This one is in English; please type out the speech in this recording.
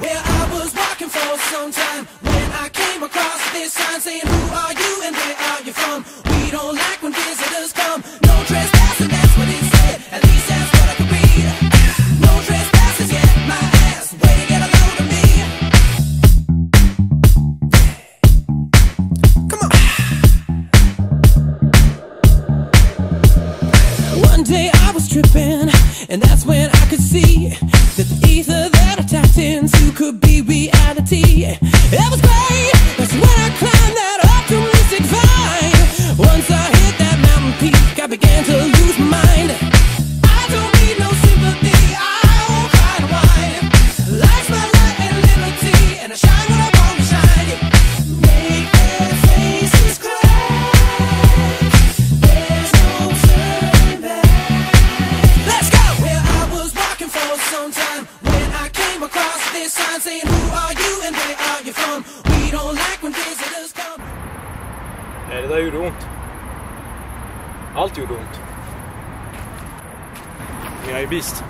Well, I was walking for some time when I came across this sign saying, Who are you and where are you from? We don't like when visitors come. No trespassing, that's what it said. At least that's what I could read. No trespassers, yeah, my ass. Way to get a load of me. Come on. One day I was tripping, and that's when I could see that the ether could be reality. It was great. That's when I climbed that optimistic vine. Once I hit that mountain peak, I began to lose my mind. Sign saying, Who are you and where are you from? We don't like when visitors come. Nej, det där gjorde ont. Allt gjorde ont. Men jag är er beast.